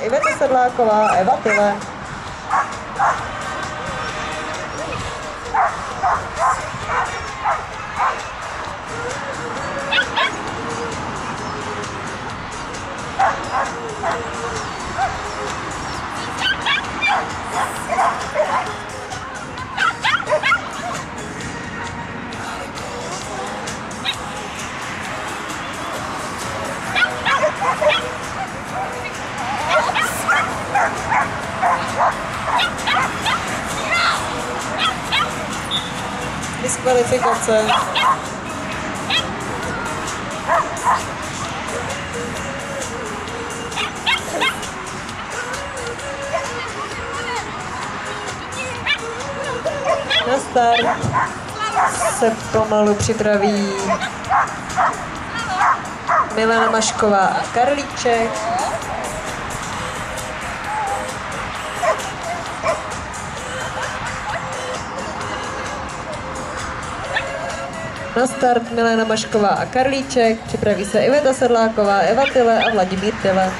Iveta Sedláková, Eva Tyle. Diskvalifikace. Na start se pomalu připraví Milena Mašková a Karlíček. Na start Milena Mašková a Karlíček, připraví se Iveta Sedláková, Eva Tyle a Vladimír Tyle.